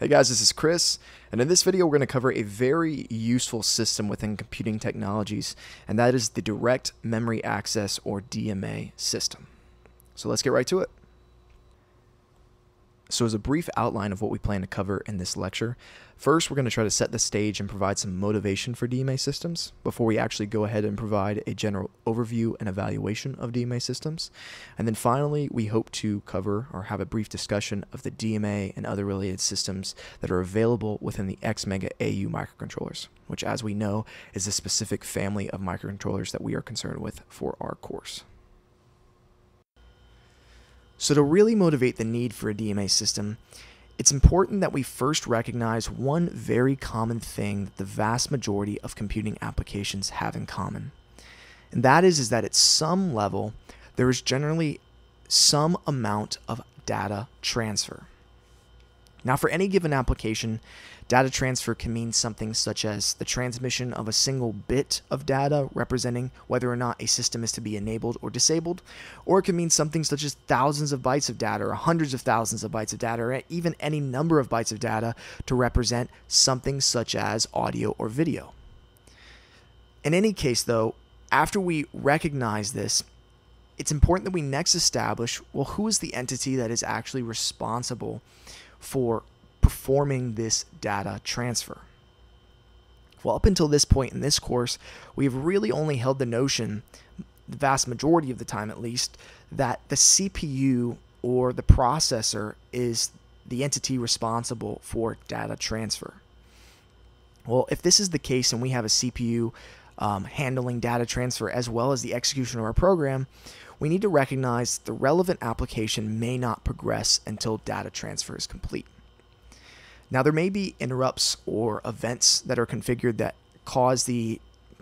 Hey guys, this is Chris, and in this video we're going to cover a very useful system within computing technologies, and that is the Direct Memory Access or DMA system. So let's get right to it. So, as a brief outline of what we plan to cover in this lecture, first we're going to try to set the stage and provide some motivation for DMA systems before we actually go ahead and provide a general overview and evaluation of DMA systems. And then finally, we hope to cover or have a brief discussion of the DMA and other related systems that are available within the XMega AU microcontrollers, which, as we know, is a specific family of microcontrollers that we are concerned with for our course. So, to really motivate the need for a DMA system, it's important that we first recognize one very common thing that the vast majority of computing applications have in common. And that is, is that at some level, there is generally some amount of data transfer. Now, for any given application, data transfer can mean something such as the transmission of a single bit of data representing whether or not a system is to be enabled or disabled, or it can mean something such as thousands of bytes of data or hundreds of thousands of bytes of data, or even any number of bytes of data to represent something such as audio or video. In any case, though, after we recognize this, it's important that we next establish well, who is the entity that is actually responsible for performing this data transfer. Well, up until this point in this course, we've really only held the notion, the vast majority of the time at least, that the CPU or the processor is the entity responsible for data transfer. Well, if this is the case and we have a CPU um, handling data transfer as well as the execution of our program, we need to recognize the relevant application may not progress until data transfer is complete. Now, there may be interrupts or events that are configured that cause the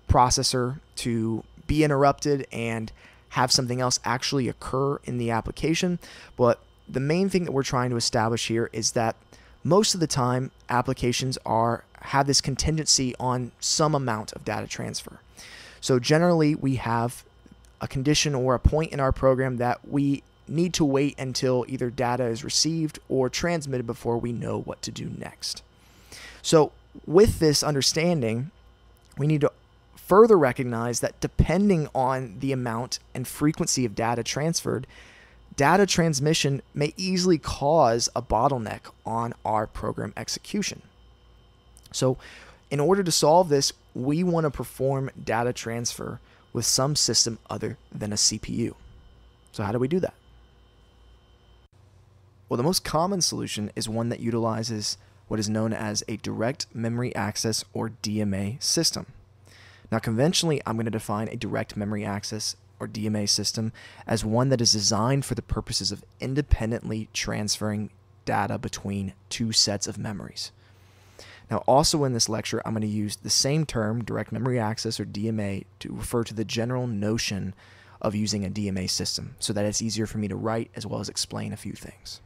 processor to be interrupted and have something else actually occur in the application. But the main thing that we're trying to establish here is that most of the time applications are have this contingency on some amount of data transfer. So generally we have a condition or a point in our program that we need to wait until either data is received or transmitted before we know what to do next. So, with this understanding, we need to further recognize that depending on the amount and frequency of data transferred, data transmission may easily cause a bottleneck on our program execution. So, in order to solve this, we want to perform data transfer with some system other than a CPU. So, how do we do that? Well, the most common solution is one that utilizes what is known as a direct memory access or DMA system. Now, conventionally, I'm going to define a direct memory access or DMA system as one that is designed for the purposes of independently transferring data between two sets of memories. Now, also in this lecture, I'm going to use the same term, direct memory access or DMA, to refer to the general notion of using a DMA system so that it's easier for me to write as well as explain a few things.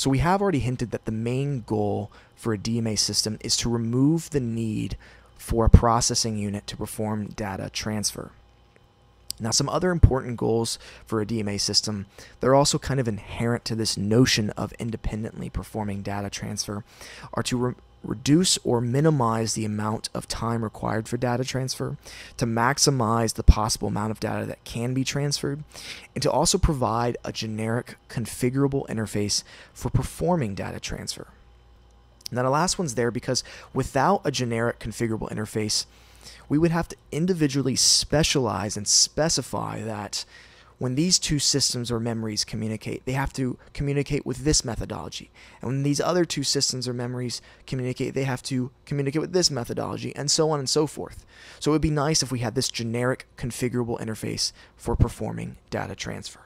So we have already hinted that the main goal for a DMA system is to remove the need for a processing unit to perform data transfer. Now, some other important goals for a DMA system, they're also kind of inherent to this notion of independently performing data transfer, are to reduce or minimize the amount of time required for data transfer, to maximize the possible amount of data that can be transferred, and to also provide a generic configurable interface for performing data transfer. Now, the last one's there because without a generic configurable interface, we would have to individually specialize and specify that when these two systems or memories communicate, they have to communicate with this methodology. And when these other two systems or memories communicate, they have to communicate with this methodology, and so on and so forth. So it would be nice if we had this generic configurable interface for performing data transfer.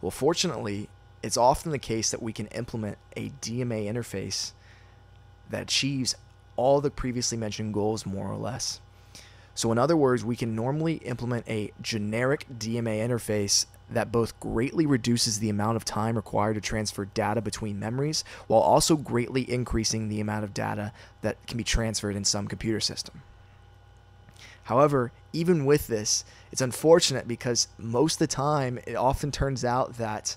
Well, fortunately, it's often the case that we can implement a DMA interface that achieves all the previously mentioned goals more or less. So, in other words, we can normally implement a generic DMA interface that both greatly reduces the amount of time required to transfer data between memories while also greatly increasing the amount of data that can be transferred in some computer system. However, even with this, it's unfortunate because most of the time it often turns out that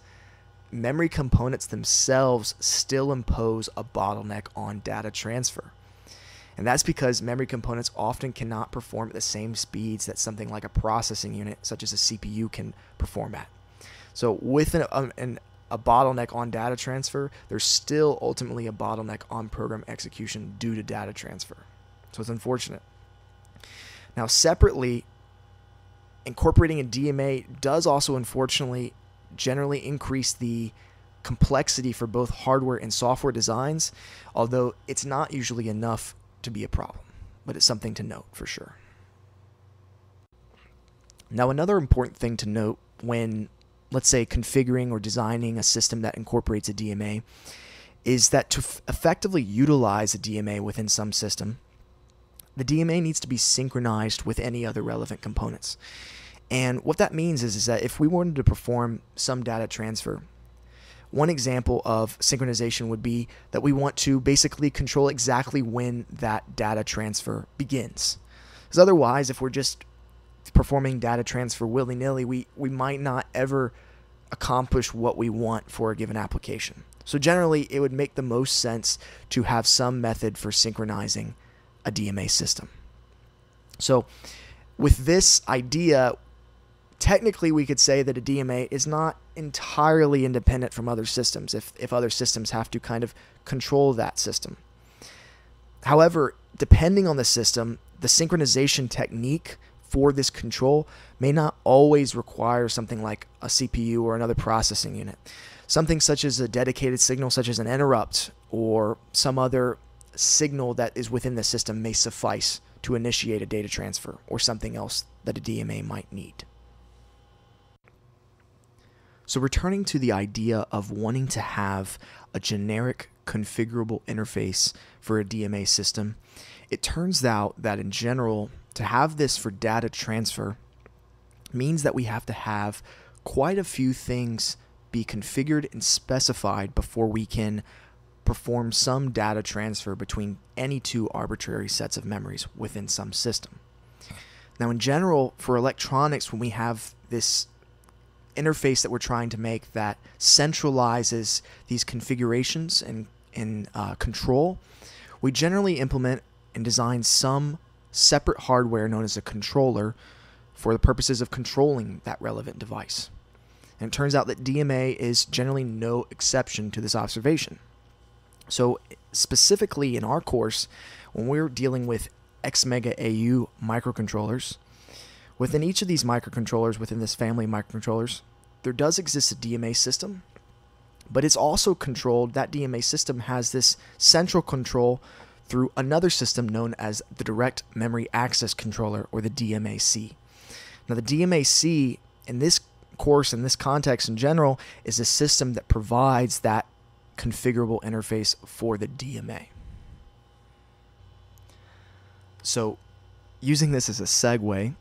memory components themselves still impose a bottleneck on data transfer. And that's because memory components often cannot perform at the same speeds that something like a processing unit, such as a CPU, can perform at. So, with an, um, an, a bottleneck on data transfer, there's still ultimately a bottleneck on program execution due to data transfer. So, it's unfortunate. Now, separately, incorporating a DMA does also unfortunately generally increase the complexity for both hardware and software designs, although it's not usually enough to be a problem, but it's something to note for sure. Now, another important thing to note when, let's say, configuring or designing a system that incorporates a DMA is that to effectively utilize a DMA within some system, the DMA needs to be synchronized with any other relevant components. And what that means is, is that if we wanted to perform some data transfer, one example of synchronization would be that we want to basically control exactly when that data transfer begins. Because otherwise, if we're just performing data transfer willy nilly, we, we might not ever accomplish what we want for a given application. So, generally, it would make the most sense to have some method for synchronizing a DMA system. So, with this idea, technically we could say that a DMA is not entirely independent from other systems if, if other systems have to kind of control that system. However, depending on the system, the synchronization technique for this control may not always require something like a CPU or another processing unit. Something such as a dedicated signal, such as an interrupt or some other signal that is within the system, may suffice to initiate a data transfer or something else that a DMA might need. So, returning to the idea of wanting to have a generic configurable interface for a DMA system, it turns out that in general, to have this for data transfer means that we have to have quite a few things be configured and specified before we can perform some data transfer between any two arbitrary sets of memories within some system. Now, in general, for electronics, when we have this interface that we're trying to make that centralizes these configurations and, uh, control, we generally implement and design some separate hardware known as a controller for the purposes of controlling that relevant device. And it turns out that DMA is generally no exception to this observation. So, specifically in our course, when we're dealing with XMega AU microcontrollers, Within each of these microcontrollers, within this family of microcontrollers, there does exist a DMA system, but it's also controlled. That DMA system has this central control through another system known as the Direct Memory Access Controller, or the DMAC. Now, the DMAC, in this course, in this context in general, is a system that provides that configurable interface for the DMA. So, using this as a segue,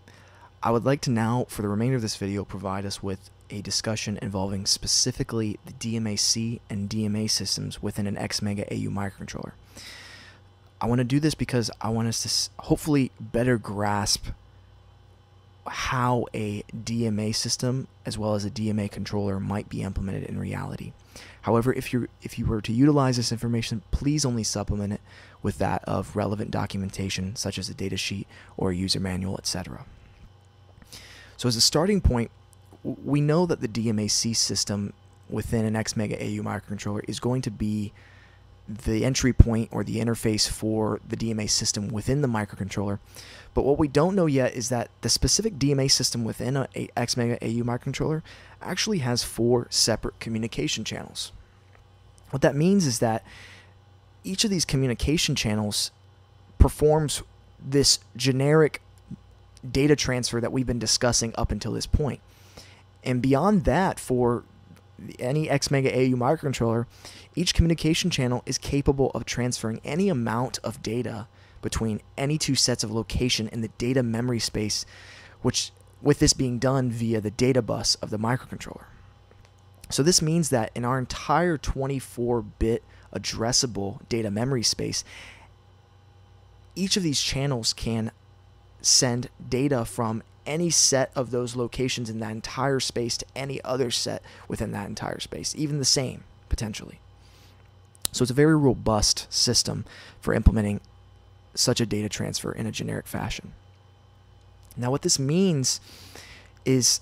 I would like to now, for the remainder of this video, provide us with a discussion involving specifically the DMAC and DMA systems within an XMega AU microcontroller. I want to do this because I want us to hopefully better grasp how a DMA system as well as a DMA controller might be implemented in reality. However, if you if you were to utilize this information, please only supplement it with that of relevant documentation such as a datasheet or a user manual, etc. So as a starting point, we know that the DMAC system within an XMega AU microcontroller is going to be the entry point or the interface for the DMA system within the microcontroller. But what we don't know yet is that the specific DMA system within a, a XMega AU microcontroller actually has four separate communication channels. What that means is that each of these communication channels performs this generic data transfer that we've been discussing up until this point. And beyond that, for any XMega AU microcontroller, each communication channel is capable of transferring any amount of data between any two sets of location in the data memory space, which with this being done via the data bus of the microcontroller. So this means that in our entire 24-bit addressable data memory space, each of these channels can send data from any set of those locations in that entire space to any other set within that entire space, even the same potentially. So it's a very robust system for implementing such a data transfer in a generic fashion. Now, what this means is,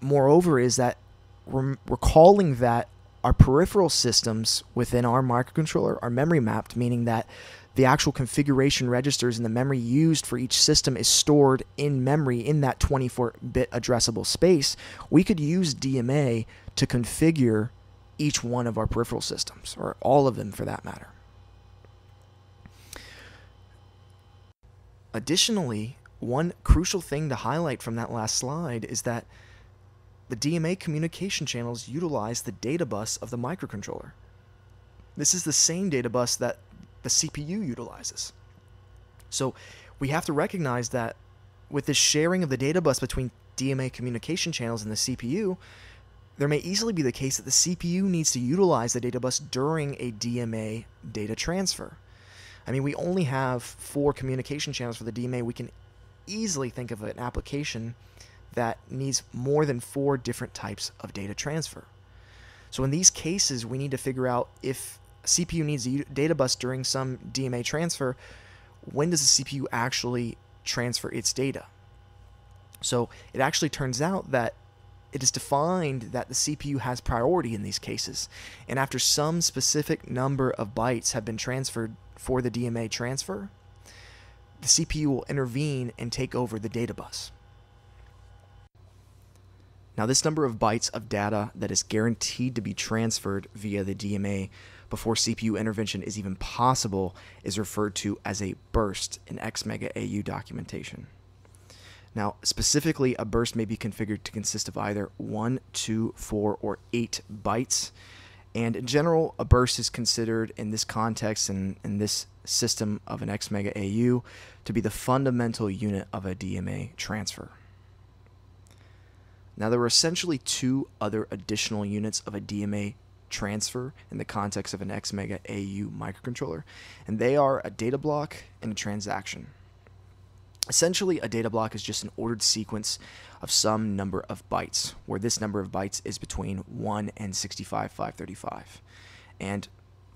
moreover, is that we're recalling that our peripheral systems within our microcontroller are memory mapped, meaning that the actual configuration registers and the memory used for each system is stored in memory in that 24 bit addressable space. We could use DMA to configure each one of our peripheral systems, or all of them for that matter. Additionally, one crucial thing to highlight from that last slide is that the DMA communication channels utilize the data bus of the microcontroller. This is the same data bus that the CPU utilizes. So we have to recognize that with this sharing of the data bus between DMA communication channels and the CPU, there may easily be the case that the CPU needs to utilize the data bus during a DMA data transfer. I mean, we only have four communication channels for the DMA. We can easily think of an application that needs more than four different types of data transfer. So in these cases, we need to figure out if CPU needs a data bus during some DMA transfer, when does the CPU actually transfer its data? So it actually turns out that it is defined that the CPU has priority in these cases. And after some specific number of bytes have been transferred for the DMA transfer, the CPU will intervene and take over the data bus. Now, this number of bytes of data that is guaranteed to be transferred via the DMA before CPU intervention is even possible is referred to as a burst in XMega AU documentation. Now, specifically, a burst may be configured to consist of either 1, 2, 4, or 8 bytes. And in general, a burst is considered in this context and in this system of an XMega AU to be the fundamental unit of a DMA transfer. Now, there are essentially two other additional units of a DMA transfer in the context of an XMega AU microcontroller, and they are a data block and a transaction. Essentially, a data block is just an ordered sequence of some number of bytes, where this number of bytes is between 1 and 65,535. And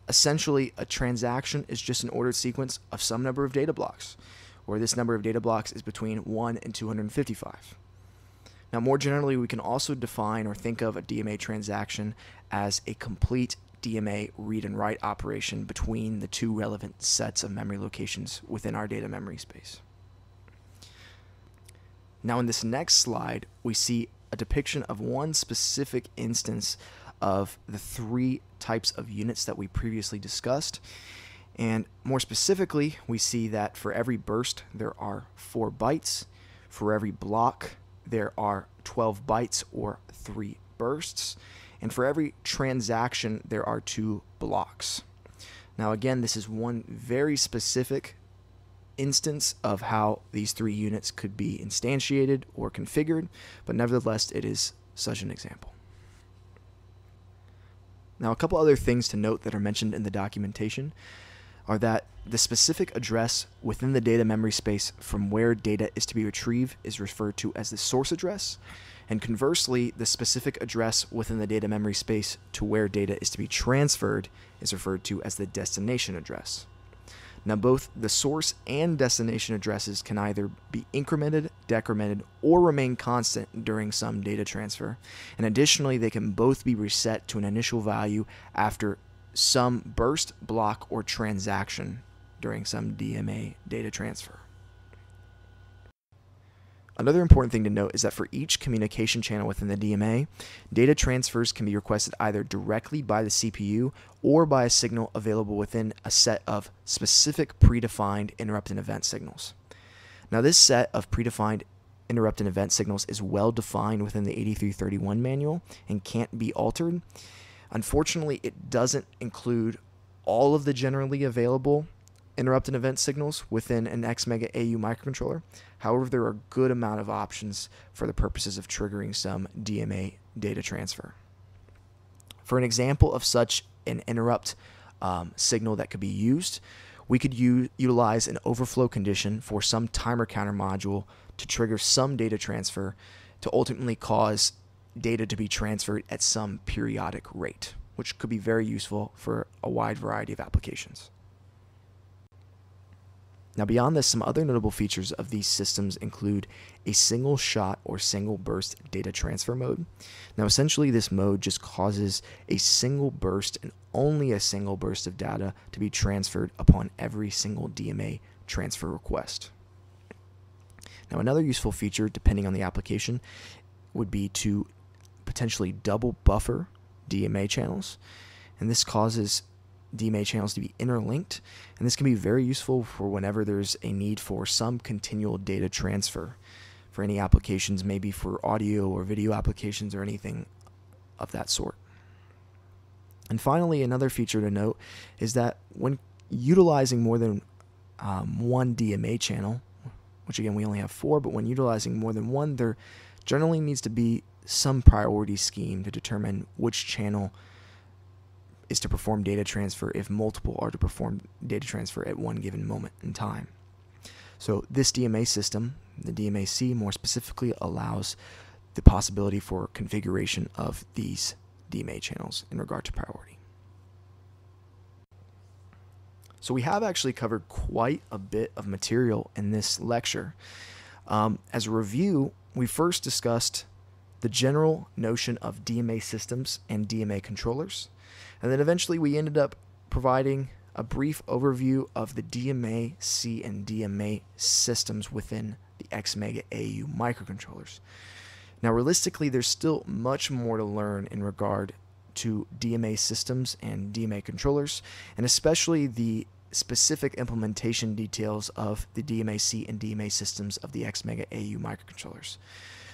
essentially, a transaction is just an ordered sequence of some number of data blocks, where this number of data blocks is between 1 and 255. Now, more generally, we can also define or think of a DMA transaction as a complete DMA read and write operation between the two relevant sets of memory locations within our data memory space. Now in this next slide, we see a depiction of one specific instance of the three types of units that we previously discussed. And more specifically, we see that for every burst, there are four bytes. For every block, there are 12 bytes or three bursts. And for every transaction, there are two blocks. Now, again, this is one very specific instance of how these three units could be instantiated or configured, but nevertheless, it is such an example. Now, a couple other things to note that are mentioned in the documentation are that the specific address within the data memory space from where data is to be retrieved is referred to as the source address, and conversely, the specific address within the data memory space to where data is to be transferred is referred to as the destination address. Now, both the source and destination addresses can either be incremented, decremented, or remain constant during some data transfer. And additionally, they can both be reset to an initial value after some burst, block, or transaction during some DMA data transfer. Another important thing to note is that for each communication channel within the DMA, data transfers can be requested either directly by the CPU or by a signal available within a set of specific predefined interrupt and event signals. Now, this set of predefined interrupt and event signals is well defined within the 8331 manual and can't be altered. Unfortunately, it doesn't include all of the generally available interrupt and event signals within an XMega AU microcontroller. However, there are a good amount of options for the purposes of triggering some DMA data transfer. For an example of such an interrupt um, signal that could be used, we could utilize an overflow condition for some timer counter module to trigger some data transfer to ultimately cause data to be transferred at some periodic rate, which could be very useful for a wide variety of applications. Now, beyond this, some other notable features of these systems include a single shot or single burst data transfer mode. Now, essentially, this mode just causes a single burst and only a single burst of data to be transferred upon every single DMA transfer request. Now, another useful feature, depending on the application, would be to potentially double buffer DMA channels. And this causes DMA channels to be interlinked, and this can be very useful for whenever there's a need for some continual data transfer for any applications, maybe for audio or video applications or anything of that sort. And finally, another feature to note is that when utilizing more than um, one DMA channel, which again we only have four, but when utilizing more than one, there generally needs to be some priority scheme to determine which channel is to perform data transfer if multiple are to perform data transfer at one given moment in time. So this DMA system, the DMA-C more specifically, allows the possibility for configuration of these DMA channels in regard to priority. So we have actually covered quite a bit of material in this lecture. Um, as a review, we first discussed the general notion of DMA systems and DMA controllers. And then eventually we ended up providing a brief overview of the DMA C and DMA systems within the XMega AU microcontrollers. Now, realistically, there's still much more to learn in regard to DMA systems and DMA controllers, and especially the specific implementation details of the DMA C and DMA systems of the XMega AU microcontrollers.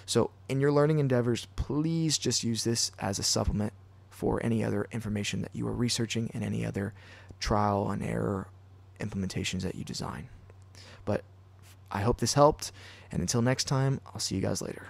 So, in your learning endeavors, please just use this as a supplement for any other information that you are researching and any other trial and error implementations that you design. But I hope this helped, and until next time, I'll see you guys later.